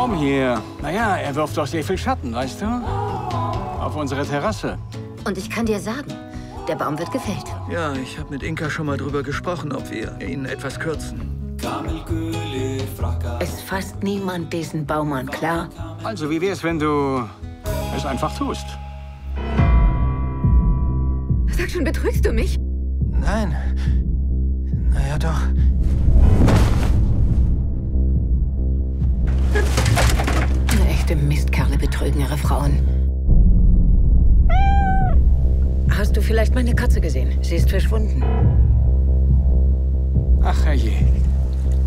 Baum hier. Naja, er wirft doch sehr viel Schatten, weißt du? Auf unsere Terrasse. Und ich kann dir sagen, der Baum wird gefällt. Ja, ich habe mit Inka schon mal drüber gesprochen, ob wir ihn etwas kürzen. Es fasst niemand diesen Baum an, klar? Also, wie wär's, wenn du es einfach tust? Sag schon, betrügst du mich? Nein. Naja, doch. Betrügen ihre Frauen. Hast du vielleicht meine Katze gesehen? Sie ist verschwunden. Ach, herrje.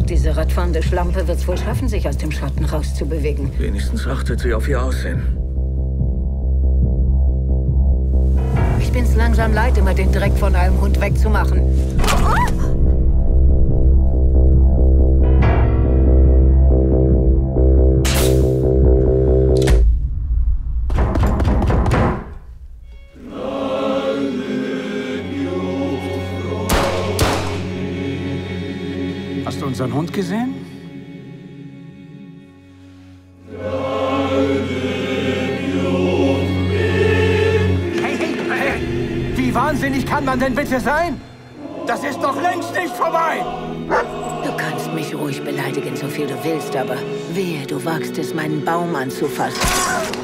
Diese radfahrende Schlampe wird es wohl schaffen, sich aus dem Schatten rauszubewegen. Wenigstens achtet sie auf ihr Aussehen. Ich bin's langsam leid, immer den Dreck von einem Hund wegzumachen. Hast du unseren Hund gesehen? Hey, hey, hey! Wie wahnsinnig kann man denn bitte sein? Das ist doch längst nicht vorbei! Du kannst mich ruhig beleidigen, so viel du willst, aber wehe, du wagst es, meinen Baum anzufassen.